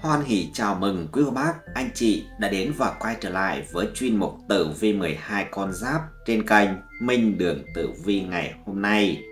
Hoan hỷ chào mừng quý cô bác, anh chị đã đến và quay trở lại với chuyên mục tử vi 12 con giáp trên kênh Minh Đường Tử Vi ngày hôm nay.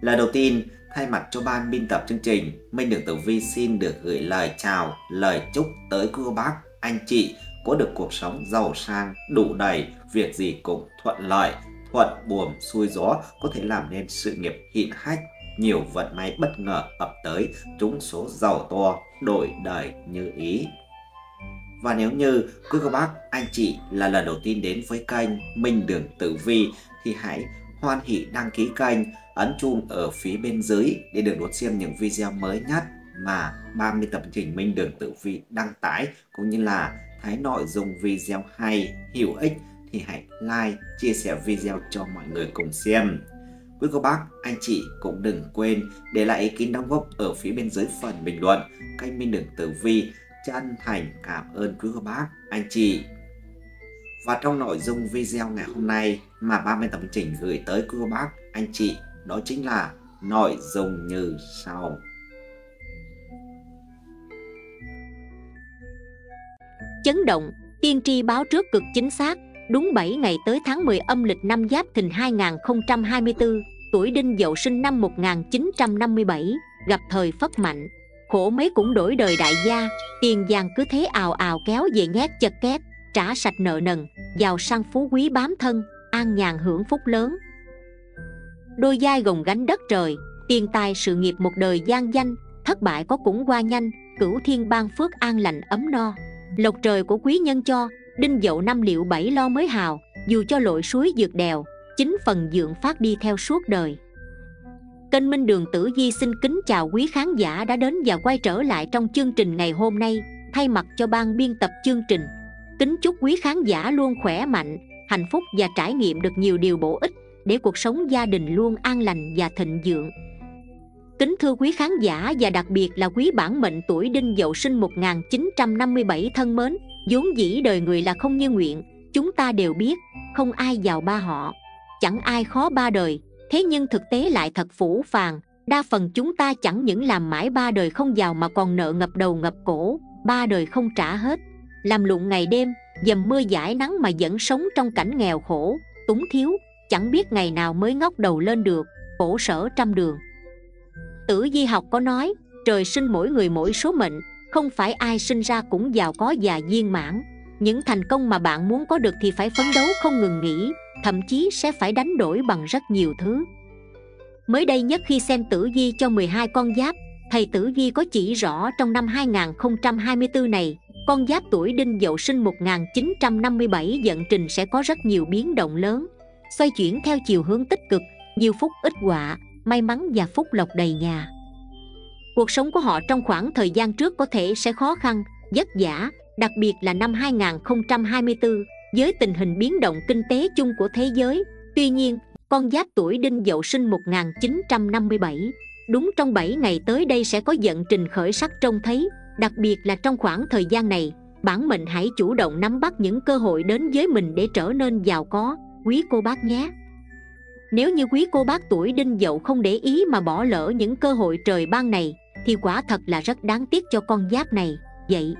Lời đầu tiên, thay mặt cho ban biên tập chương trình, Minh Đường Tử Vi xin được gửi lời chào, lời chúc tới quý cô bác, anh chị có được cuộc sống giàu sang, đủ đầy, việc gì cũng thuận lợi, thuận buồm xuôi gió có thể làm nên sự nghiệp hiện hách nhiều vận may bất ngờ ập tới, trúng số giàu to, đổi đời như ý. Và nếu như quý cô bác, anh chị là lần đầu tiên đến với kênh Minh Đường Tử Vi thì hãy hoan hỷ đăng ký kênh, ấn chuông ở phía bên dưới để được đón xem những video mới nhất mà 30 tập trình Minh Đường Tử Vi đăng tải cũng như là thấy nội dung video hay, hữu ích thì hãy like, chia sẻ video cho mọi người cùng xem. Quý cô bác, anh chị cũng đừng quên để lại ý kiến đóng góp ở phía bên dưới phần bình luận. Kênh Minh Đường Tử Vi chân thành cảm ơn quý cô bác, anh chị. Và trong nội dung video ngày hôm nay mà 30 tấm chỉnh gửi tới quý cô bác, anh chị đó chính là nội dung như sau. Chấn động, tiên tri báo trước cực chính xác, đúng 7 ngày tới tháng 10 âm lịch năm Giáp Thìn 2024, tuổi Đinh Dậu sinh năm 1957, gặp thời phất mạnh, khổ mấy cũng đổi đời đại gia, tiền vàng cứ thế ào ào kéo về nhét chật két, trả sạch nợ nần, giàu sang phú quý bám thân, an nhàn hưởng phúc lớn. Đôi vai gồng gánh đất trời, tiền tài sự nghiệp một đời gian danh, thất bại có cũng qua nhanh, cửu thiên ban phước an lành ấm no. Lộc trời của quý nhân cho, đinh dậu năm liệu bảy lo mới hào, dù cho lội suối dược đèo, chính phần dưỡng phát đi theo suốt đời. Kênh Minh Đường Tử Di xin kính chào quý khán giả đã đến và quay trở lại trong chương trình ngày hôm nay, thay mặt cho ban biên tập chương trình. Kính chúc quý khán giả luôn khỏe mạnh, hạnh phúc và trải nghiệm được nhiều điều bổ ích để cuộc sống gia đình luôn an lành và thịnh vượng Kính thưa quý khán giả và đặc biệt là quý bản mệnh tuổi Đinh Dậu sinh 1957 thân mến, vốn dĩ đời người là không như nguyện, Chúng ta đều biết, không ai giàu ba họ chẳng ai khó ba đời. Thế nhưng thực tế lại thật phủ phàng. Đa phần chúng ta chẳng những làm mãi ba đời không giàu mà còn nợ ngập đầu ngập cổ. Ba đời không trả hết. Làm lụng ngày đêm, dầm mưa giải nắng mà vẫn sống trong cảnh nghèo khổ. Túng thiếu, chẳng biết ngày nào mới ngóc đầu lên được. Khổ sở trăm đường. Tử di học có nói, trời sinh mỗi người mỗi số mệnh, không phải ai sinh ra cũng giàu có và viên mãn. Những thành công mà bạn muốn có được thì phải phấn đấu không ngừng nghỉ thậm chí sẽ phải đánh đổi bằng rất nhiều thứ. Mới đây nhất khi xem tử vi cho 12 con giáp, thầy tử vi có chỉ rõ trong năm 2024 này, con giáp tuổi đinh dậu sinh 1957 vận trình sẽ có rất nhiều biến động lớn, xoay chuyển theo chiều hướng tích cực, nhiều phúc ít họa, may mắn và phúc lộc đầy nhà. Cuộc sống của họ trong khoảng thời gian trước có thể sẽ khó khăn, vất vả, đặc biệt là năm 2024 với tình hình biến động kinh tế chung của thế giới. Tuy nhiên, con giáp tuổi đinh dậu sinh 1957, đúng trong 7 ngày tới đây sẽ có vận trình khởi sắc trông thấy, đặc biệt là trong khoảng thời gian này, bản mệnh hãy chủ động nắm bắt những cơ hội đến với mình để trở nên giàu có, quý cô bác nhé. Nếu như quý cô bác tuổi đinh dậu không để ý mà bỏ lỡ những cơ hội trời ban này, thì quả thật là rất đáng tiếc cho con giáp này. Vậy,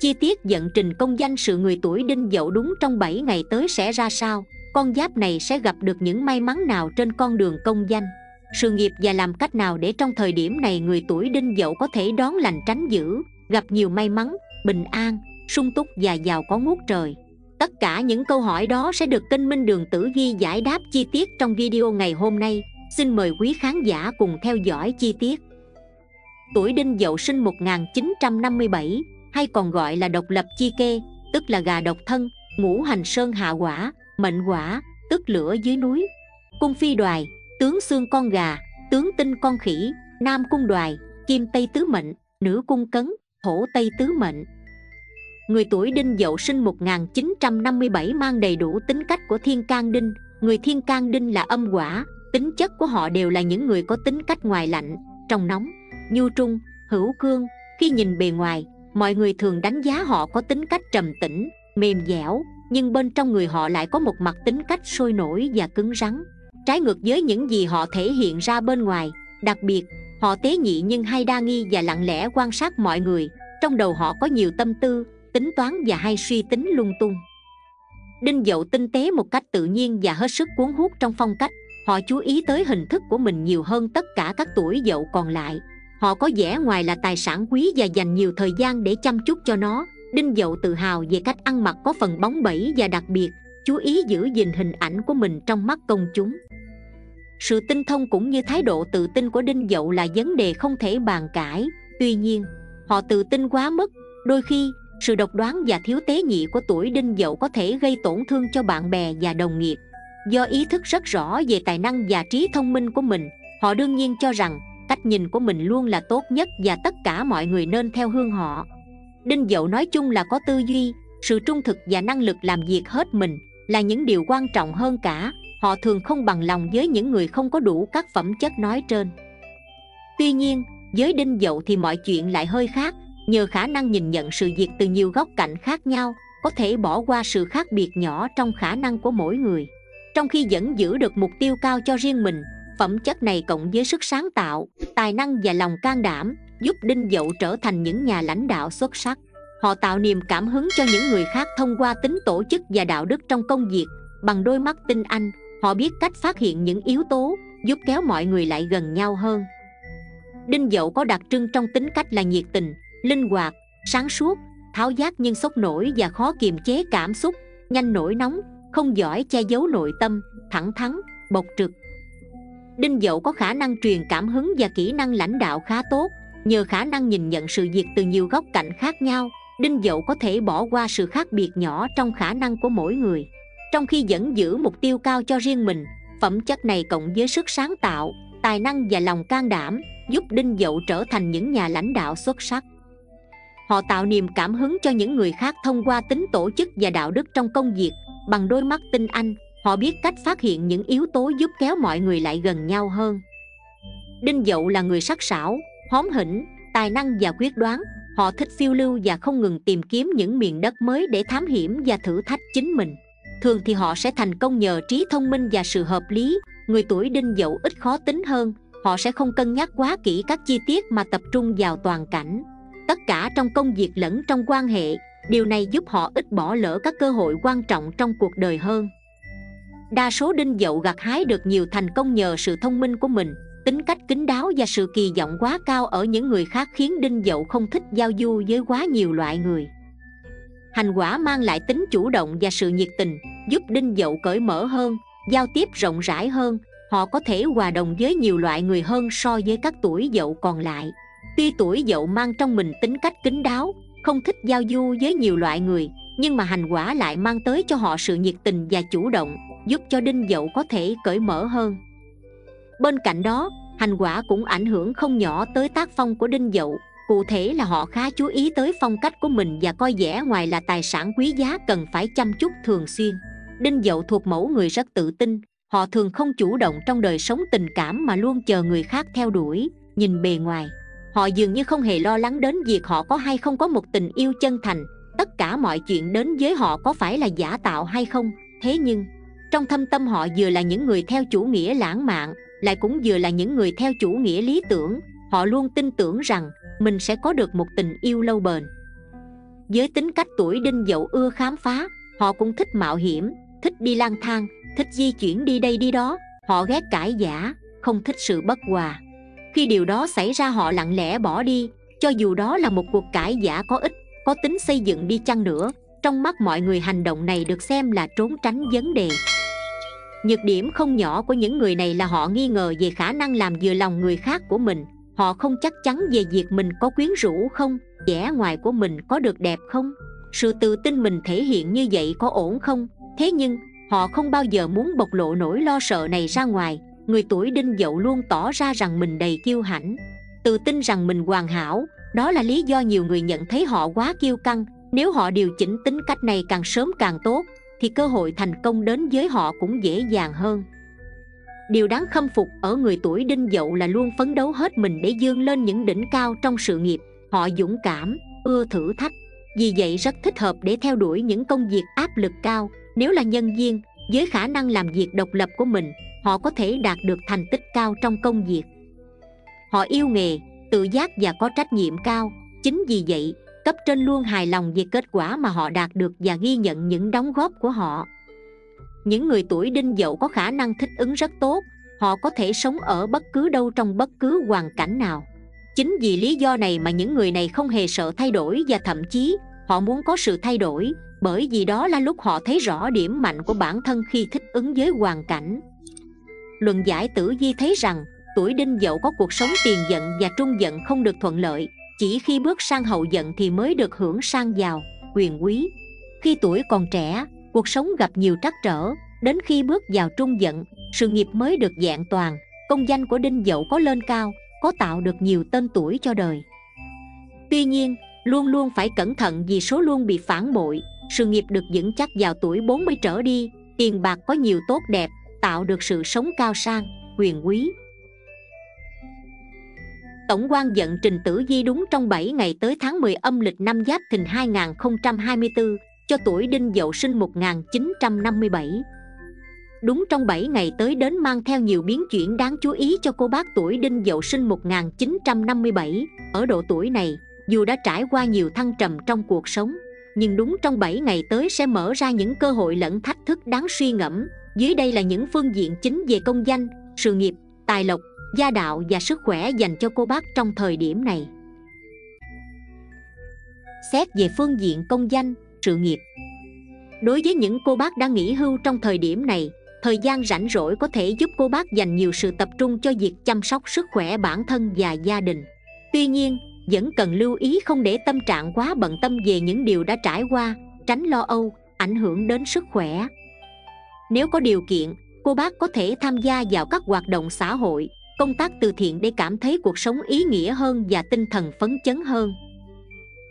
Chi tiết dẫn trình công danh sự người tuổi đinh dậu đúng trong 7 ngày tới sẽ ra sao? Con giáp này sẽ gặp được những may mắn nào trên con đường công danh? Sự nghiệp và làm cách nào để trong thời điểm này người tuổi đinh dậu có thể đón lành tránh dữ, gặp nhiều may mắn, bình an, sung túc và giàu có ngút trời? Tất cả những câu hỏi đó sẽ được kênh Minh Đường Tử Vi giải đáp chi tiết trong video ngày hôm nay. Xin mời quý khán giả cùng theo dõi chi tiết. Tuổi Đinh Dậu sinh 1957, hay còn gọi là độc lập chi kê tức là gà độc thân ngũ hành sơn hạ quả mệnh quả tức lửa dưới núi. Cung phi đoài tướng xương con gà tướng tinh con khỉ nam cung đoài kim tây tứ mệnh nữ cung cấn thổ tây tứ mệnh. Người tuổi đinh dậu sinh 1957 mang đầy đủ tính cách của thiên can đinh. Người thiên can đinh là âm quả Tính chất của họ đều là những người có tính cách ngoài lạnh, trong nóng, nhu trung, hữu cương. Khi nhìn bề ngoài, mọi người thường đánh giá họ có tính cách trầm tĩnh, mềm dẻo, nhưng bên trong người họ lại có một mặt tính cách sôi nổi và cứng rắn. Trái ngược với những gì họ thể hiện ra bên ngoài, đặc biệt, họ tế nhị nhưng hay đa nghi và lặng lẽ quan sát mọi người. Trong đầu họ có nhiều tâm tư, tính toán và hay suy tính lung tung. Đinh dậu tinh tế một cách tự nhiên và hết sức cuốn hút trong phong cách. Họ chú ý tới hình thức của mình nhiều hơn tất cả các tuổi dậu còn lại họ có vẻ ngoài là tài sản quý và dành nhiều thời gian để chăm chút cho nó, đinh dậu tự hào về cách ăn mặc có phần bóng bẩy và đặc biệt, chú ý giữ gìn hình ảnh của mình trong mắt công chúng. Sự tinh thông cũng như thái độ tự tin của đinh dậu là vấn đề không thể bàn cãi, tuy nhiên, họ tự tin quá mức, đôi khi, sự độc đoán và thiếu tế nhị của tuổi đinh dậu có thể gây tổn thương cho bạn bè và đồng nghiệp. Do ý thức rất rõ về tài năng và trí thông minh của mình, họ đương nhiên cho rằng cách nhìn của mình luôn là tốt nhất và tất cả mọi người nên theo hương họ. Đinh dậu nói chung là có tư duy, sự trung thực và năng lực làm việc hết mình là những điều quan trọng hơn cả, họ thường không bằng lòng với những người không có đủ các phẩm chất nói trên. Tuy nhiên, với đinh dậu thì mọi chuyện lại hơi khác, nhờ khả năng nhìn nhận sự việc từ nhiều góc cạnh khác nhau, có thể bỏ qua sự khác biệt nhỏ trong khả năng của mỗi người. Trong khi vẫn giữ được mục tiêu cao cho riêng mình phẩm chất này cộng với sức sáng tạo, tài năng và lòng can đảm, giúp đinh dậu trở thành những nhà lãnh đạo xuất sắc. Họ tạo niềm cảm hứng cho những người khác thông qua tính tổ chức và đạo đức trong công việc. Bằng đôi mắt tinh anh, họ biết cách phát hiện những yếu tố, giúp kéo mọi người lại gần nhau hơn. Đinh dậu có đặc trưng trong tính cách là nhiệt tình, linh hoạt, sáng suốt, tháo giác nhưng sốc nổi và khó kiềm chế cảm xúc, nhanh nổi nóng, không giỏi che giấu nội tâm, thẳng thắn, bộc trực đinh dậu có khả năng truyền cảm hứng và kỹ năng lãnh đạo khá tốt. Nhờ khả năng nhìn nhận sự việc từ nhiều góc cạnh khác nhau, đinh dậu có thể bỏ qua sự khác biệt nhỏ trong khả năng của mỗi người. Trong khi vẫn giữ mục tiêu cao cho riêng mình, phẩm chất này cộng với sức sáng tạo, tài năng và lòng can đảm, giúp đinh dậu trở thành những nhà lãnh đạo xuất sắc. Họ tạo niềm cảm hứng cho những người khác thông qua tính tổ chức và đạo đức trong công việc, bằng đôi mắt tinh anh họ biết cách phát hiện những yếu tố giúp kéo mọi người lại gần nhau hơn. Đinh dậu là người sắc sảo, hóm hỉnh, tài năng và quyết đoán. Họ thích phiêu lưu và không ngừng tìm kiếm những miền đất mới để thám hiểm và thử thách chính mình. Thường thì họ sẽ thành công nhờ trí thông minh và sự hợp lý. Người tuổi đinh dậu ít khó tính hơn, họ sẽ không cân nhắc quá kỹ các chi tiết mà tập trung vào toàn cảnh. Tất cả trong công việc lẫn trong quan hệ, điều này giúp họ ít bỏ lỡ các cơ hội quan trọng trong cuộc đời hơn đa số đinh dậu gặt hái được nhiều thành công nhờ sự thông minh của mình. Tính cách kín đáo và sự kỳ vọng quá cao ở những người khác khiến đinh dậu không thích giao du với quá nhiều loại người. Hành quả mang lại tính chủ động và sự nhiệt tình, giúp đinh dậu cởi mở hơn, giao tiếp rộng rãi hơn, họ có thể hòa đồng với nhiều loại người hơn so với các tuổi dậu còn lại. Tuy tuổi dậu mang trong mình tính cách kín đáo, không thích giao du với nhiều loại người nhưng mà hành quả lại mang tới cho họ sự nhiệt tình và chủ động, giúp cho đinh dậu có thể cởi mở hơn. Bên cạnh đó, hành quả cũng ảnh hưởng không nhỏ tới tác phong của đinh dậu. Cụ thể là họ khá chú ý tới phong cách của mình và coi vẻ ngoài là tài sản quý giá cần phải chăm chút thường xuyên. Đinh dậu thuộc mẫu người rất tự tin, họ thường không chủ động trong đời sống tình cảm mà luôn chờ người khác theo đuổi, nhìn bề ngoài. Họ dường như không hề lo lắng đến việc họ có hay không có một tình yêu chân thành tất cả mọi chuyện đến với họ có phải là giả tạo hay không? Thế nhưng, trong thâm tâm họ vừa là những người theo chủ nghĩa lãng mạn, lại cũng vừa là những người theo chủ nghĩa lý tưởng. Họ luôn tin tưởng rằng mình sẽ có được một tình yêu lâu bền. Với tính cách tuổi đinh dậu ưa khám phá, họ cũng thích mạo hiểm, thích đi lang thang, thích di chuyển đi đây đi đó. Họ ghét cãi giả không thích sự bất hòa. Khi điều đó xảy ra họ lặng lẽ bỏ đi, cho dù đó là một cuộc cãi giả có ích có tính xây dựng đi chăng nữa, trong mắt mọi người hành động này được xem là trốn tránh vấn đề. Nhược điểm không nhỏ của những người này là họ nghi ngờ về khả năng làm vừa lòng người khác của mình, họ không chắc chắn về việc mình có quyến rũ không, vẻ ngoài của mình có được đẹp không. Sự tự tin mình thể hiện như vậy có ổn không? Thế nhưng, họ không bao giờ muốn bộc lộ nỗi lo sợ này ra ngoài, người tuổi đinh dậu luôn tỏ ra rằng mình đầy kiêu hãnh. Tự tin rằng mình hoàn hảo đó là lý do nhiều người nhận thấy họ quá kiêu căng. Nếu họ điều chỉnh tính cách này càng sớm càng tốt, thì cơ hội thành công đến với họ cũng dễ dàng hơn. Điều đáng khâm phục ở người tuổi đinh dậu là luôn phấn đấu hết mình để dương lên những đỉnh cao trong sự nghiệp. Họ dũng cảm, ưa thử thách. Vì vậy rất thích hợp để theo đuổi những công việc áp lực cao. Nếu là nhân viên, với khả năng làm việc độc lập của mình, họ có thể đạt được thành tích cao trong công việc. Họ yêu nghề tự giác và có trách nhiệm cao. Chính vì vậy, cấp trên luôn hài lòng về kết quả mà họ đạt được và ghi nhận những đóng góp của họ. Những người tuổi đinh dậu có khả năng thích ứng rất tốt, họ có thể sống ở bất cứ đâu trong bất cứ hoàn cảnh nào. Chính vì lý do này mà những người này không hề sợ thay đổi và thậm chí, họ muốn có sự thay đổi, bởi vì đó là lúc họ thấy rõ điểm mạnh của bản thân khi thích ứng với hoàn cảnh. Luận giải tử di thấy rằng tuổi đinh dậu có cuộc sống tiền giận và trung giận không được thuận lợi, chỉ khi bước sang hậu giận thì mới được hưởng sang giàu, quyền quý. Khi tuổi còn trẻ, cuộc sống gặp nhiều trắc trở, đến khi bước vào trung giận, sự nghiệp mới được dạng toàn, công danh của đinh dậu có lên cao, có tạo được nhiều tên tuổi cho đời. Tuy nhiên, luôn luôn phải cẩn thận vì số luôn bị phản bội, sự nghiệp được vững chắc vào tuổi 40 trở đi, tiền bạc có nhiều tốt đẹp, tạo được sự sống cao sang, quyền quý. Tổng quan giận Trình Tử Di đúng trong 7 ngày tới tháng 10 âm lịch năm Giáp Thìn 2024 cho tuổi Đinh Dậu sinh 1957. Đúng trong 7 ngày tới đến mang theo nhiều biến chuyển đáng chú ý cho cô bác tuổi Đinh Dậu sinh 1957. Ở độ tuổi này, dù đã trải qua nhiều thăng trầm trong cuộc sống, nhưng đúng trong 7 ngày tới sẽ mở ra những cơ hội lẫn thách thức đáng suy ngẫm. Dưới đây là những phương diện chính về công danh, sự nghiệp, tài lộc, gia đạo và sức khỏe dành cho cô bác trong thời điểm này. Xét về phương diện công danh, sự nghiệp. Đối với những cô bác đang nghỉ hưu trong thời điểm này, thời gian rảnh rỗi có thể giúp cô bác dành nhiều sự tập trung cho việc chăm sóc sức khỏe bản thân và gia đình. Tuy nhiên, vẫn cần lưu ý không để tâm trạng quá bận tâm về những điều đã trải qua, tránh lo âu, ảnh hưởng đến sức khỏe. Nếu có điều kiện, cô bác có thể tham gia vào các hoạt động xã hội công tác từ thiện để cảm thấy cuộc sống ý nghĩa hơn và tinh thần phấn chấn hơn.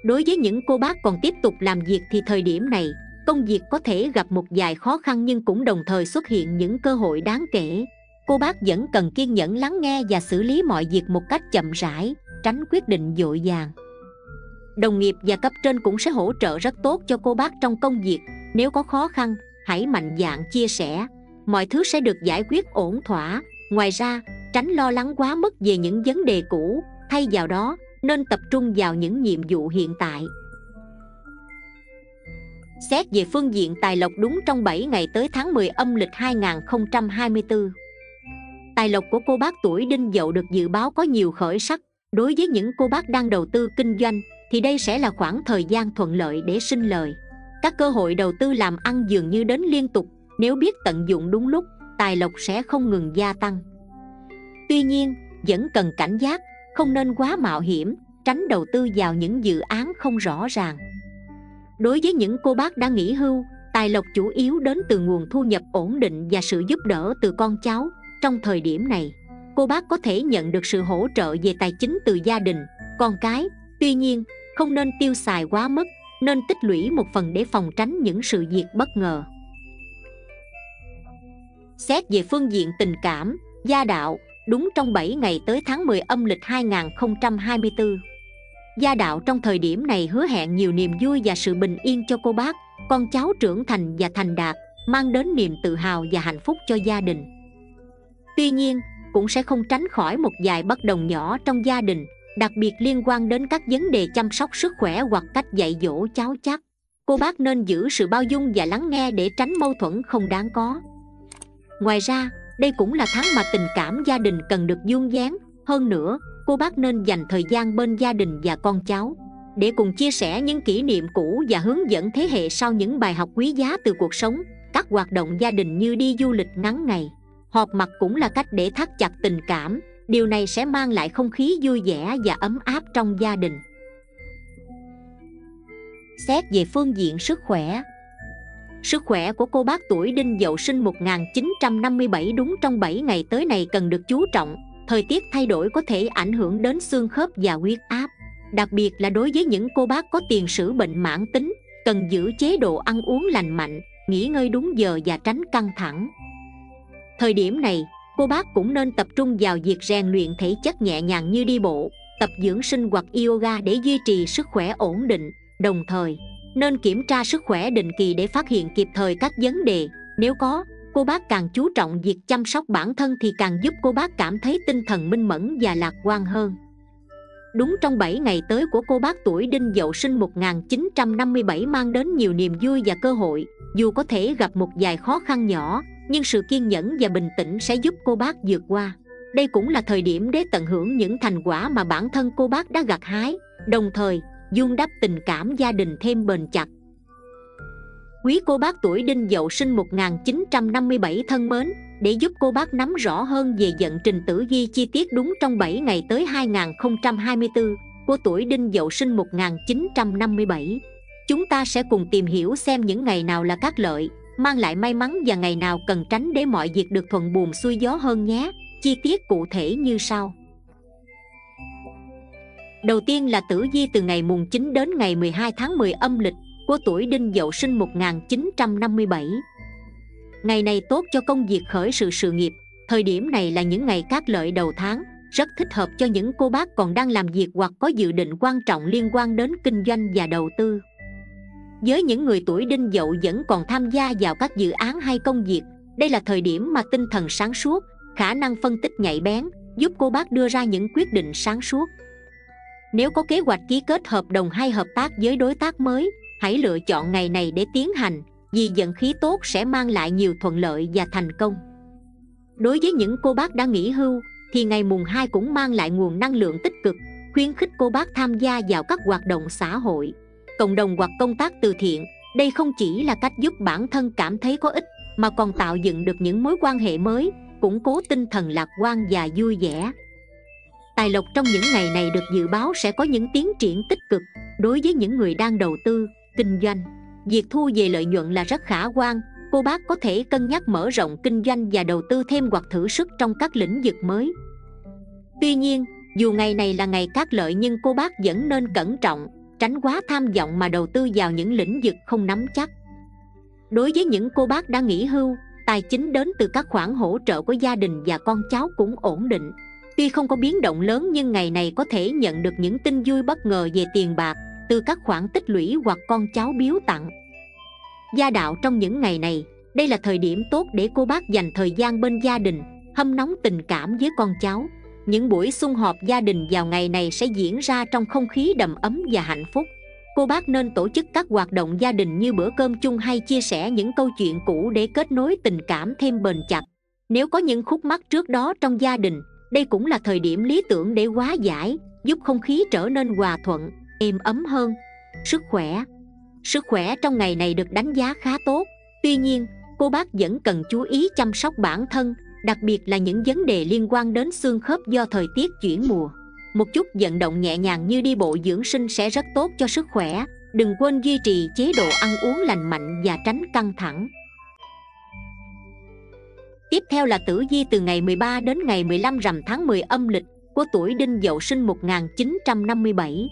Đối với những cô bác còn tiếp tục làm việc thì thời điểm này, công việc có thể gặp một vài khó khăn nhưng cũng đồng thời xuất hiện những cơ hội đáng kể. Cô bác vẫn cần kiên nhẫn lắng nghe và xử lý mọi việc một cách chậm rãi, tránh quyết định dội vàng đồng nghiệp và cấp trên cũng sẽ hỗ trợ rất tốt cho cô bác trong công việc. Nếu có khó khăn, hãy mạnh dạn chia sẻ. Mọi thứ sẽ được giải quyết ổn thỏa. Ngoài ra tránh lo lắng quá mức về những vấn đề cũ, thay vào đó, nên tập trung vào những nhiệm vụ hiện tại. Xét về phương diện tài lộc đúng trong 7 ngày tới tháng 10 âm lịch 2024 Tài lộc của cô bác tuổi đinh dậu được dự báo có nhiều khởi sắc. Đối với những cô bác đang đầu tư kinh doanh, Thì đây sẽ là khoảng thời gian thuận lợi để sinh lời. Các cơ hội đầu tư làm ăn dường như đến liên tục. Nếu biết tận dụng đúng lúc, Tài lộc sẽ không ngừng gia tăng tuy nhiên, vẫn cần cảnh giác, không nên quá mạo hiểm, tránh đầu tư vào những dự án không rõ ràng. Đối với những cô bác đã nghỉ hưu, tài lộc chủ yếu đến từ nguồn thu nhập ổn định và sự giúp đỡ từ con cháu, trong thời điểm này, cô bác có thể nhận được sự hỗ trợ về tài chính từ gia đình, con cái. Tuy nhiên, không nên tiêu xài quá mức, nên tích lũy một phần để phòng tránh những sự việc bất ngờ. Xét về phương diện tình cảm, gia đạo đúng trong 7 ngày tới tháng 10 âm lịch 2024. Gia đạo trong thời điểm này hứa hẹn nhiều niềm vui và sự bình yên cho cô bác, con cháu trưởng thành và thành đạt, mang đến niềm tự hào và hạnh phúc cho gia đình. Tuy nhiên, cũng sẽ không tránh khỏi một vài bất đồng nhỏ trong gia đình, đặc biệt liên quan đến các vấn đề chăm sóc sức khỏe hoặc cách dạy dỗ cháu chắc. Cô bác nên giữ sự bao dung và lắng nghe để tránh mâu thuẫn không đáng có. Ngoài ra, đây cũng là tháng mà tình cảm gia đình cần được dương dáng. Hơn nữa, cô bác nên dành thời gian bên gia đình và con cháu để cùng chia sẻ những kỷ niệm cũ và hướng dẫn thế hệ sau những bài học quý giá từ cuộc sống, các hoạt động gia đình như đi du lịch ngắn ngày. Họp mặt cũng là cách để thắt chặt tình cảm. Điều này sẽ mang lại không khí vui vẻ và ấm áp trong gia đình. Xét về phương diện sức khỏe Sức khỏe của cô bác tuổi đinh dậu sinh 1957 đúng trong 7 ngày tới này cần được chú trọng. Thời tiết thay đổi có thể ảnh hưởng đến xương khớp và huyết áp. Đặc biệt là đối với những cô bác có tiền sử bệnh mãn tính Cần giữ chế độ ăn uống lành mạnh, nghỉ ngơi đúng giờ và tránh căng thẳng. Thời điểm này, cô bác cũng nên tập trung vào việc rèn luyện thể chất nhẹ nhàng như đi bộ, tập dưỡng sinh hoặc yoga để duy trì sức khỏe ổn định Đồng thời, nên kiểm tra sức khỏe định kỳ để phát hiện kịp thời các vấn đề. Nếu có cô bác càng chú trọng việc chăm sóc bản thân thì càng giúp cô bác cảm thấy tinh thần minh mẫn và lạc quan hơn. Đúng trong 7 ngày tới của cô bác tuổi Đinh Dậu sinh 1957 mang đến nhiều niềm vui và cơ hội. Dù có thể gặp một vài khó khăn nhỏ Nhưng sự kiên nhẫn và bình tĩnh sẽ giúp cô bác vượt qua. Đây cũng là thời điểm để tận hưởng những thành quả mà bản thân cô bác đã gặt hái. Đồng thời, dung đắp tình cảm gia đình thêm bền chặt Quý cô bác tuổi Đinh Dậu sinh 1957 thân mến để giúp cô bác nắm rõ hơn về vận trình tử vi chi tiết đúng trong 7 ngày tới 2024 của tuổi Đinh Dậu sinh 1957. Chúng ta sẽ cùng tìm hiểu xem những ngày nào là các lợi, mang lại may mắn và ngày nào cần tránh để mọi việc được thuận buồm xuôi gió hơn nhé. Chi tiết cụ thể như sau. Đầu tiên là tử vi từ ngày mùng 9 đến ngày 12 tháng 10 âm lịch của tuổi Đinh Dậu sinh 1957 Ngày này tốt cho công việc khởi sự sự nghiệp. Thời điểm này là những ngày các lợi đầu tháng, Rất thích hợp cho những cô bác còn đang làm việc hoặc có dự định quan trọng liên quan đến kinh doanh và đầu tư. Với những người tuổi đinh dậu vẫn còn tham gia vào các dự án hay công việc, Đây là thời điểm mà tinh thần sáng suốt, Khả năng phân tích nhạy bén, Giúp cô bác đưa ra những quyết định sáng suốt. Nếu có kế hoạch ký kết hợp đồng hay hợp tác với đối tác mới, Hãy lựa chọn ngày này để tiến hành, vì vận khí tốt sẽ mang lại nhiều thuận lợi và thành công. Đối với những cô bác đã nghỉ hưu, thì ngày mùng 2 cũng mang lại nguồn năng lượng tích cực, khuyến khích cô bác tham gia vào các hoạt động xã hội, cộng đồng hoặc công tác từ thiện. Đây không chỉ là cách giúp bản thân cảm thấy có ích, mà còn tạo dựng được những mối quan hệ mới, củng cố tinh thần lạc quan và vui vẻ tài lộc trong những ngày này được dự báo sẽ có những tiến triển tích cực đối với những người đang đầu tư, kinh doanh. Việc thu về lợi nhuận là rất khả quan. Cô bác có thể cân nhắc mở rộng kinh doanh và đầu tư thêm hoặc thử sức trong các lĩnh vực mới. Tuy nhiên, dù ngày này là ngày cát lợi nhưng cô bác vẫn nên cẩn trọng, tránh quá tham vọng mà đầu tư vào những lĩnh vực không nắm chắc. Đối với những cô bác đã nghỉ hưu, tài chính đến từ các khoản hỗ trợ của gia đình và con cháu cũng ổn định tuy không có biến động lớn nhưng ngày này có thể nhận được những tin vui bất ngờ về tiền bạc từ các khoản tích lũy hoặc con cháu biếu tặng. Gia đạo trong những ngày này, đây là thời điểm tốt để cô bác dành thời gian bên gia đình, hâm nóng tình cảm với con cháu. Những buổi sum họp gia đình vào ngày này sẽ diễn ra trong không khí đầm ấm và hạnh phúc. Cô bác nên tổ chức các hoạt động gia đình như bữa cơm chung hay chia sẻ những câu chuyện cũ để kết nối tình cảm thêm bền chặt. Nếu có những khúc mắc trước đó trong gia đình đây cũng là thời điểm lý tưởng để hóa giải, giúp không khí trở nên hòa thuận, êm ấm hơn. Sức khỏe. Sức khỏe trong ngày này được đánh giá khá tốt. Tuy nhiên, cô bác vẫn cần chú ý chăm sóc bản thân, đặc biệt là những vấn đề liên quan đến xương khớp do thời tiết chuyển mùa. Một chút vận động nhẹ nhàng như đi bộ dưỡng sinh sẽ rất tốt cho sức khỏe. Đừng quên duy trì chế độ ăn uống lành mạnh và tránh căng thẳng. Tiếp theo là tử vi từ ngày 13 đến ngày 15 rằm tháng 10 âm lịch của tuổi Đinh Dậu sinh 1957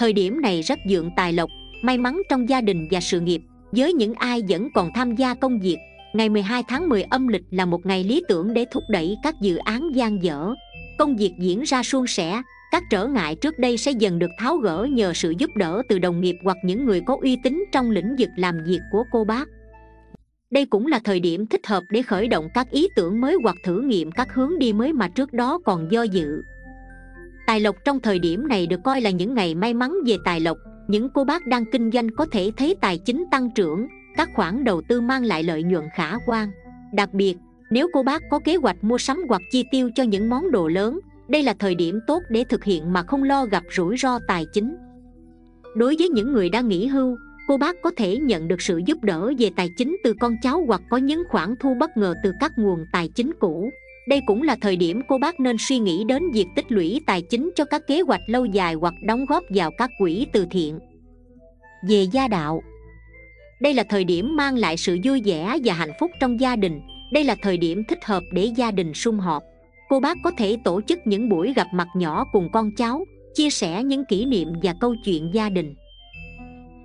thời điểm này rất dượng tài lộc, may mắn trong gia đình và sự nghiệp, với những ai vẫn còn tham gia công việc. Ngày 12 tháng 10 âm lịch là một ngày lý tưởng để thúc đẩy các dự án gian dở. Công việc diễn ra suôn sẻ, các trở ngại trước đây sẽ dần được tháo gỡ nhờ sự giúp đỡ từ đồng nghiệp hoặc những người có uy tín trong lĩnh vực làm việc của cô bác đây cũng là thời điểm thích hợp để khởi động các ý tưởng mới hoặc thử nghiệm các hướng đi mới mà trước đó còn do dự. Tài lộc trong thời điểm này được coi là những ngày may mắn về tài lộc. Những cô bác đang kinh doanh có thể thấy tài chính tăng trưởng Các khoản đầu tư mang lại lợi nhuận khả quan. Đặc biệt, nếu cô bác có kế hoạch mua sắm hoặc chi tiêu cho những món đồ lớn Đây là thời điểm tốt để thực hiện mà không lo gặp rủi ro tài chính. Đối với những người đang nghỉ hưu Cô bác có thể nhận được sự giúp đỡ về tài chính từ con cháu hoặc có những khoản thu bất ngờ từ các nguồn tài chính cũ. Đây cũng là thời điểm cô bác nên suy nghĩ đến việc tích lũy tài chính cho các kế hoạch lâu dài hoặc đóng góp vào các quỹ từ thiện. Về gia đạo, đây là thời điểm mang lại sự vui vẻ và hạnh phúc trong gia đình. Đây là thời điểm thích hợp để gia đình sum họp. Cô bác có thể tổ chức những buổi gặp mặt nhỏ cùng con cháu, chia sẻ những kỷ niệm và câu chuyện gia đình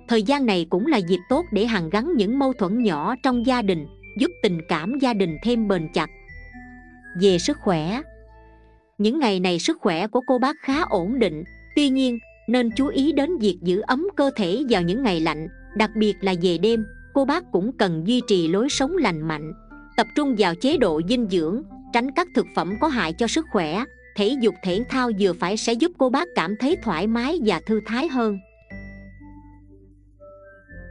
thời gian này cũng là dịp tốt để hàn gắn những mâu thuẫn nhỏ trong gia đình, giúp tình cảm gia đình thêm bền chặt. Về sức khỏe, những ngày này sức khỏe của cô bác khá ổn định, tuy nhiên, nên chú ý đến việc giữ ấm cơ thể vào những ngày lạnh, đặc biệt là về đêm, cô bác cũng cần duy trì lối sống lành mạnh, tập trung vào chế độ dinh dưỡng, tránh các thực phẩm có hại cho sức khỏe, thể dục thể thao vừa phải sẽ giúp cô bác cảm thấy thoải mái và thư thái hơn.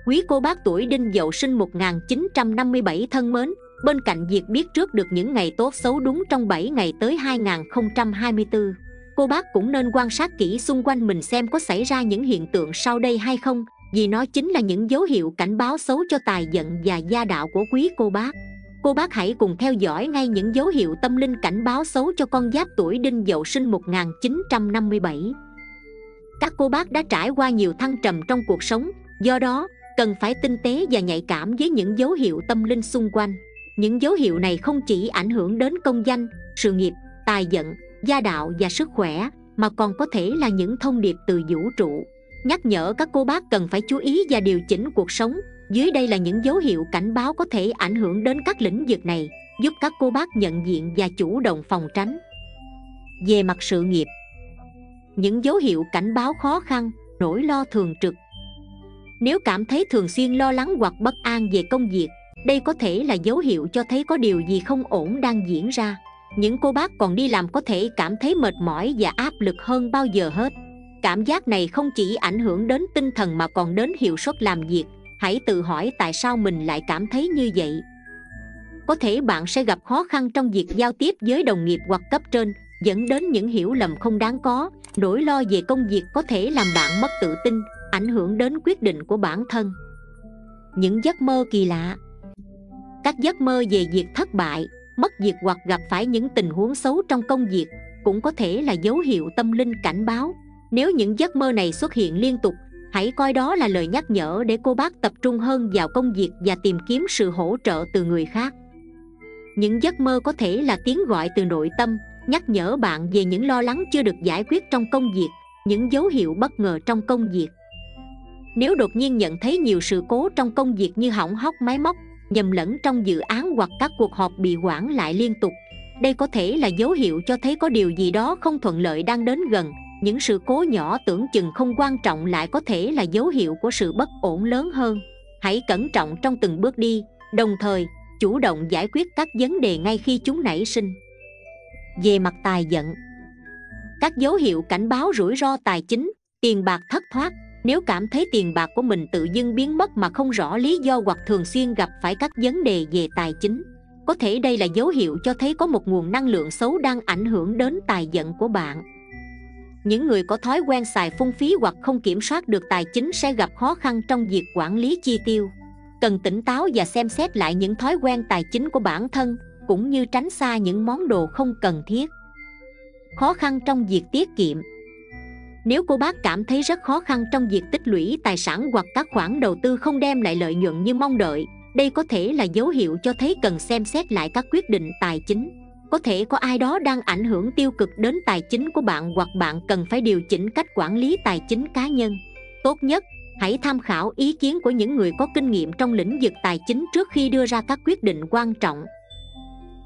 Quý cô bác tuổi đinh dậu sinh 1957 thân mến Bên cạnh việc biết trước được những ngày tốt xấu đúng trong 7 ngày tới 2024 Cô bác cũng nên quan sát kỹ xung quanh mình xem có xảy ra những hiện tượng sau đây hay không Vì nó chính là những dấu hiệu cảnh báo xấu cho tài vận và gia đạo của quý cô bác. Cô bác hãy cùng theo dõi ngay những dấu hiệu tâm linh cảnh báo xấu cho con giáp tuổi đinh dậu sinh 1957 Các cô bác đã trải qua nhiều thăng trầm trong cuộc sống Do đó, cần phải tinh tế và nhạy cảm với những dấu hiệu tâm linh xung quanh. Những dấu hiệu này không chỉ ảnh hưởng đến công danh, sự nghiệp, tài vận gia đạo và sức khỏe, mà còn có thể là những thông điệp từ vũ trụ. Nhắc nhở các cô bác cần phải chú ý và điều chỉnh cuộc sống. Dưới đây là những dấu hiệu cảnh báo có thể ảnh hưởng đến các lĩnh vực này, giúp các cô bác nhận diện và chủ động phòng tránh. Về mặt sự nghiệp, những dấu hiệu cảnh báo khó khăn, nỗi lo thường trực nếu cảm thấy thường xuyên lo lắng hoặc bất an về công việc, đây có thể là dấu hiệu cho thấy có điều gì không ổn đang diễn ra. Những cô bác còn đi làm có thể cảm thấy mệt mỏi và áp lực hơn bao giờ hết. Cảm giác này không chỉ ảnh hưởng đến tinh thần mà còn đến hiệu suất làm việc. Hãy tự hỏi tại sao mình lại cảm thấy như vậy. Có thể bạn sẽ gặp khó khăn trong việc giao tiếp với đồng nghiệp hoặc cấp trên, dẫn đến những hiểu lầm không đáng có. Nỗi lo về công việc có thể làm bạn mất tự tin ảnh hưởng đến quyết định của bản thân. Những giấc mơ kỳ lạ. Các giấc mơ về việc thất bại, mất việc hoặc gặp phải những tình huống xấu trong công việc cũng có thể là dấu hiệu tâm linh cảnh báo. Nếu những giấc mơ này xuất hiện liên tục, hãy coi đó là lời nhắc nhở để cô bác tập trung hơn vào công việc và tìm kiếm sự hỗ trợ từ người khác. Những giấc mơ có thể là tiếng gọi từ nội tâm, nhắc nhở bạn về những lo lắng chưa được giải quyết trong công việc, những dấu hiệu bất ngờ trong công việc nếu đột nhiên nhận thấy nhiều sự cố trong công việc như hỏng hóc máy móc, nhầm lẫn trong dự án hoặc các cuộc họp bị hoãn lại liên tục, đây có thể là dấu hiệu cho thấy có điều gì đó không thuận lợi đang đến gần. Những sự cố nhỏ tưởng chừng không quan trọng lại có thể là dấu hiệu của sự bất ổn lớn hơn. Hãy cẩn trọng trong từng bước đi, đồng thời, chủ động giải quyết các vấn đề ngay khi chúng nảy sinh. Về mặt tài vận các dấu hiệu cảnh báo rủi ro tài chính, tiền bạc thất thoát nếu cảm thấy tiền bạc của mình tự dưng biến mất mà không rõ lý do hoặc thường xuyên gặp phải các vấn đề về tài chính, có thể đây là dấu hiệu cho thấy có một nguồn năng lượng xấu đang ảnh hưởng đến tài vận của bạn. Những người có thói quen xài phung phí hoặc không kiểm soát được tài chính sẽ gặp khó khăn trong việc quản lý chi tiêu. Cần tỉnh táo và xem xét lại những thói quen tài chính của bản thân, cũng như tránh xa những món đồ không cần thiết. Khó khăn trong việc tiết kiệm nếu cô bác cảm thấy rất khó khăn trong việc tích lũy tài sản hoặc các khoản đầu tư không đem lại lợi nhuận như mong đợi, đây có thể là dấu hiệu cho thấy cần xem xét lại các quyết định tài chính. Có thể có ai đó đang ảnh hưởng tiêu cực đến tài chính của bạn hoặc bạn cần phải điều chỉnh cách quản lý tài chính cá nhân. Tốt nhất, hãy tham khảo ý kiến của những người có kinh nghiệm trong lĩnh vực tài chính trước khi đưa ra các quyết định quan trọng.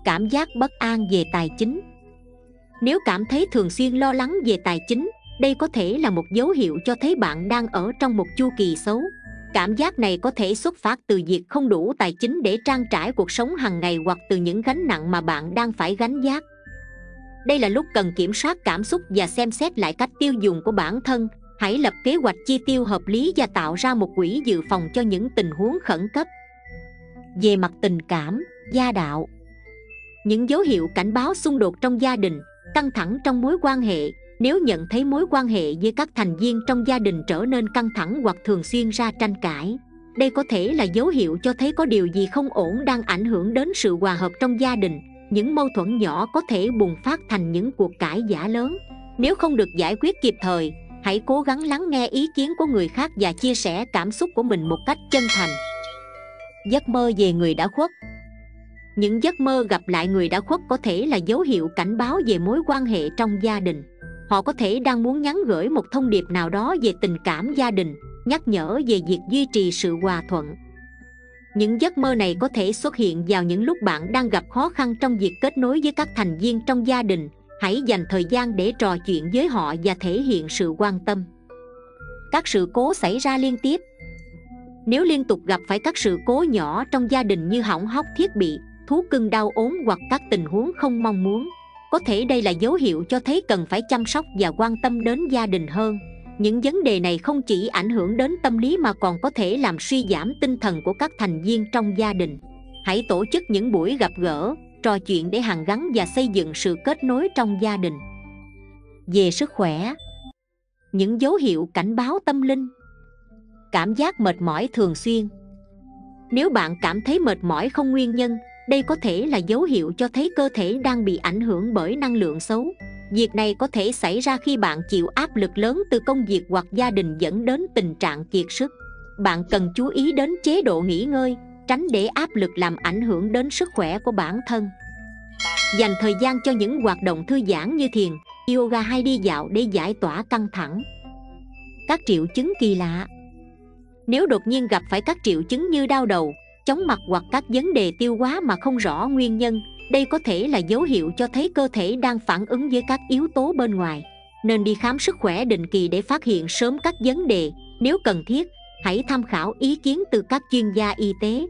Cảm giác bất an về tài chính. Nếu cảm thấy thường xuyên lo lắng về tài chính đây có thể là một dấu hiệu cho thấy bạn đang ở trong một chu kỳ xấu. Cảm giác này có thể xuất phát từ việc không đủ tài chính để trang trải cuộc sống hàng ngày hoặc từ những gánh nặng mà bạn đang phải gánh vác đây là lúc cần kiểm soát cảm xúc và xem xét lại cách tiêu dùng của bản thân. Hãy lập kế hoạch chi tiêu hợp lý và tạo ra một quỹ dự phòng cho những tình huống khẩn cấp. Về mặt tình cảm, gia đạo. Những dấu hiệu cảnh báo xung đột trong gia đình, căng thẳng trong mối quan hệ nếu nhận thấy mối quan hệ với các thành viên trong gia đình trở nên căng thẳng hoặc thường xuyên ra tranh cãi, đây có thể là dấu hiệu cho thấy có điều gì không ổn đang ảnh hưởng đến sự hòa hợp trong gia đình. Những mâu thuẫn nhỏ có thể bùng phát thành những cuộc cãi giả lớn. Nếu không được giải quyết kịp thời, hãy cố gắng lắng nghe ý kiến của người khác và chia sẻ cảm xúc của mình một cách chân thành. Giấc mơ về người đã khuất. Những giấc mơ gặp lại người đã khuất có thể là dấu hiệu cảnh báo về mối quan hệ trong gia đình họ có thể đang muốn nhắn gửi một thông điệp nào đó về tình cảm gia đình, nhắc nhở về việc duy trì sự hòa thuận. Những giấc mơ này có thể xuất hiện vào những lúc bạn đang gặp khó khăn trong việc kết nối với các thành viên trong gia đình. Hãy dành thời gian để trò chuyện với họ và thể hiện sự quan tâm. Các sự cố xảy ra liên tiếp. Nếu liên tục gặp phải các sự cố nhỏ trong gia đình như hỏng hóc, thiết bị, thú cưng, đau ốm hoặc các tình huống không mong muốn có thể đây là dấu hiệu cho thấy cần phải chăm sóc và quan tâm đến gia đình hơn. Những vấn đề này không chỉ ảnh hưởng đến tâm lý mà còn có thể làm suy giảm tinh thần của các thành viên trong gia đình. Hãy tổ chức những buổi gặp gỡ, trò chuyện để hàn gắn và xây dựng sự kết nối trong gia đình. Về sức khỏe, những dấu hiệu cảnh báo tâm linh. Cảm giác mệt mỏi thường xuyên. Nếu bạn cảm thấy mệt mỏi không nguyên nhân đây có thể là dấu hiệu cho thấy cơ thể đang bị ảnh hưởng bởi năng lượng xấu. Việc này có thể xảy ra khi bạn chịu áp lực lớn từ công việc hoặc gia đình dẫn đến tình trạng kiệt sức. Bạn cần chú ý đến chế độ nghỉ ngơi, tránh để áp lực làm ảnh hưởng đến sức khỏe của bản thân. Dành thời gian cho những hoạt động thư giãn như thiền, yoga hay đi dạo để giải tỏa căng thẳng. Các triệu chứng kỳ lạ. Nếu đột nhiên gặp phải các triệu chứng như đau đầu chóng mặt hoặc các vấn đề tiêu hóa mà không rõ nguyên nhân, đây có thể là dấu hiệu cho thấy cơ thể đang phản ứng với các yếu tố bên ngoài. Nên đi khám sức khỏe định kỳ để phát hiện sớm các vấn đề. Nếu cần thiết, hãy tham khảo ý kiến từ các chuyên gia y tế.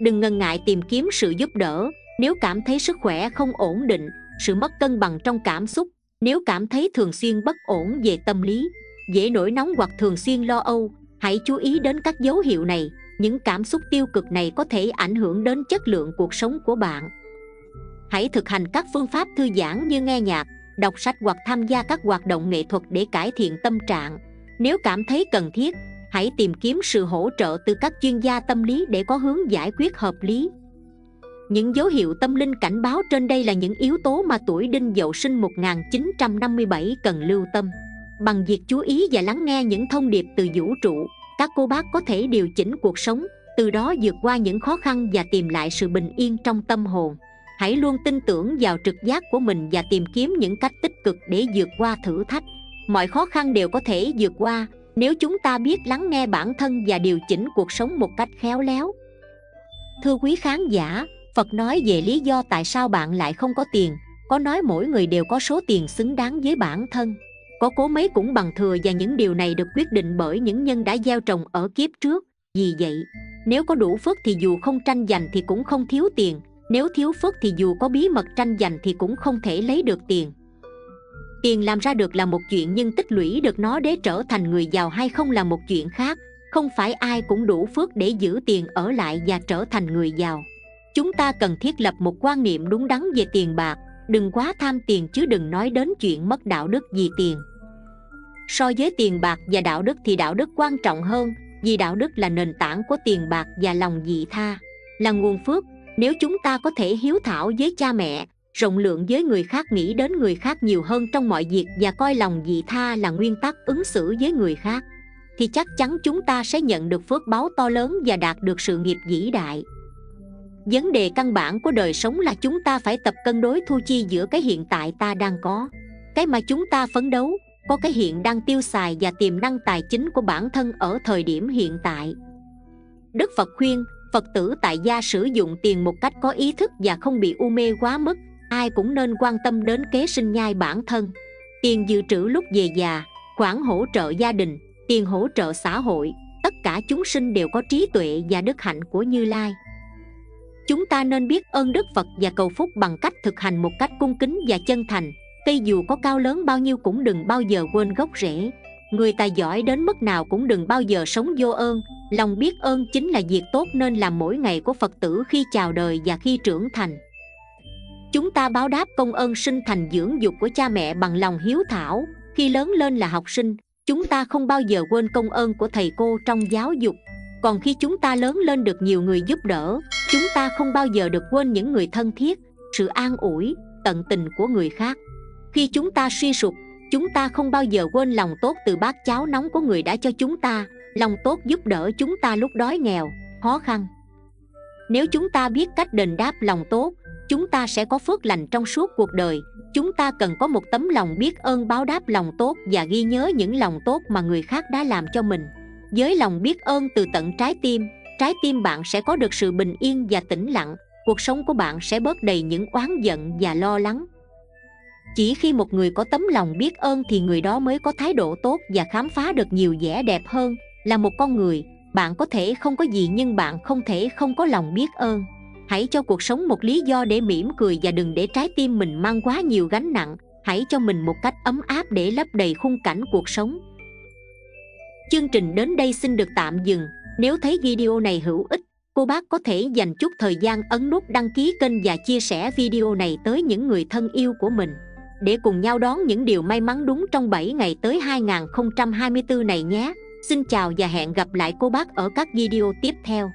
Đừng ngần ngại tìm kiếm sự giúp đỡ. Nếu cảm thấy sức khỏe không ổn định, sự mất cân bằng trong cảm xúc, nếu cảm thấy thường xuyên bất ổn về tâm lý, dễ nổi nóng hoặc thường xuyên lo âu, hãy chú ý đến các dấu hiệu này những cảm xúc tiêu cực này có thể ảnh hưởng đến chất lượng cuộc sống của bạn. Hãy thực hành các phương pháp thư giãn như nghe nhạc đọc sách hoặc tham gia các hoạt động nghệ thuật để cải thiện tâm trạng. Nếu cảm thấy cần thiết hãy tìm kiếm sự hỗ trợ từ các chuyên gia tâm lý để có hướng giải quyết hợp lý. Những dấu hiệu tâm linh cảnh báo trên đây là những yếu tố mà tuổi đinh dậu sinh 1957 cần lưu tâm. Bằng việc chú ý và lắng nghe những thông điệp từ vũ trụ, các cô bác có thể điều chỉnh cuộc sống, từ đó vượt qua những khó khăn và tìm lại sự bình yên trong tâm hồn. Hãy luôn tin tưởng vào trực giác của mình và tìm kiếm những cách tích cực để vượt qua thử thách. Mọi khó khăn đều có thể vượt qua nếu chúng ta biết lắng nghe bản thân và điều chỉnh cuộc sống một cách khéo léo. Thưa quý khán giả, Phật nói về lý do tại sao bạn lại không có tiền Có nói mỗi người đều có số tiền xứng đáng với bản thân có cố mấy cũng bằng thừa và những điều này được quyết định bởi những nhân đã gieo trồng ở kiếp trước. Vì vậy, nếu có đủ phước thì dù không tranh giành thì cũng không thiếu tiền. Nếu thiếu phước thì dù có bí mật tranh giành thì cũng không thể lấy được tiền. Tiền làm ra được là một chuyện nhưng tích lũy được nó để trở thành người giàu hay không là một chuyện khác. Không phải ai cũng đủ phước để giữ tiền ở lại và trở thành người giàu. Chúng ta cần thiết lập một quan niệm đúng đắn về tiền bạc. Đừng quá tham tiền chứ đừng nói đến chuyện mất đạo đức vì tiền so với tiền bạc và đạo đức thì đạo đức quan trọng hơn, vì đạo đức là nền tảng của tiền bạc và lòng dị tha, là nguồn phước. Nếu chúng ta có thể hiếu thảo với cha mẹ, rộng lượng với người khác, nghĩ đến người khác nhiều hơn trong mọi việc và coi lòng dị tha là nguyên tắc ứng xử với người khác, thì chắc chắn chúng ta sẽ nhận được phước báo to lớn và đạt được sự nghiệp vĩ đại. Vấn đề căn bản của đời sống là chúng ta phải tập cân đối thu chi giữa cái hiện tại ta đang có, cái mà chúng ta phấn đấu có cái hiện đang tiêu xài và tiềm năng tài chính của bản thân ở thời điểm hiện tại. Đức phật khuyên, phật tử tại gia sử dụng tiền một cách có ý thức và không bị u mê quá mức, ai cũng nên quan tâm đến kế sinh nhai bản thân. Tiền dự trữ lúc về già, khoản hỗ trợ gia đình, tiền hỗ trợ xã hội, tất cả chúng sinh đều có trí tuệ và đức hạnh của như lai. Chúng ta nên biết ơn đức phật và cầu phúc bằng cách thực hành một cách cung kính và chân thành cây dù có cao lớn bao nhiêu cũng đừng bao giờ quên gốc rễ. Người tài giỏi đến mức nào cũng đừng bao giờ sống vô ơn. Lòng biết ơn chính là việc tốt nên làm mỗi ngày của phật tử khi chào đời và khi trưởng thành. Chúng ta báo đáp công ơn sinh thành dưỡng dục của cha mẹ bằng lòng hiếu thảo. Khi lớn lên là học sinh, chúng ta không bao giờ quên công ơn của thầy cô trong giáo dục. Còn khi chúng ta lớn lên được nhiều người giúp đỡ, chúng ta không bao giờ được quên những người thân thiết, sự an ủi, tận tình của người khác khi chúng ta suy sụp, chúng ta không bao giờ quên lòng tốt từ bát cháo nóng của người đã cho chúng ta, lòng tốt giúp đỡ chúng ta lúc đói nghèo, khó khăn. Nếu chúng ta biết cách đền đáp lòng tốt, chúng ta sẽ có phước lành trong suốt cuộc đời. Chúng ta cần có một tấm lòng biết ơn báo đáp lòng tốt và ghi nhớ những lòng tốt mà người khác đã làm cho mình. Với lòng biết ơn từ tận trái tim trái tim bạn sẽ có được sự bình yên và tĩnh lặng. Cuộc sống của bạn sẽ bớt đầy những oán giận và lo lắng chỉ khi một người có tấm lòng biết ơn thì người đó mới có thái độ tốt và khám phá được nhiều vẻ đẹp hơn. Là một con người, bạn có thể không có gì nhưng bạn không thể không có lòng biết ơn. Hãy cho cuộc sống một lý do để mỉm cười và đừng để trái tim mình mang quá nhiều gánh nặng. Hãy cho mình một cách ấm áp để lấp đầy khung cảnh cuộc sống. Chương trình đến đây xin được tạm dừng. Nếu thấy video này hữu ích, cô bác có thể dành chút thời gian ấn nút đăng ký kênh và chia sẻ video này tới những người thân yêu của mình để cùng nhau đón những điều may mắn đúng trong 7 ngày tới 2024 này nhé. Xin chào và hẹn gặp lại cô bác ở các video tiếp theo.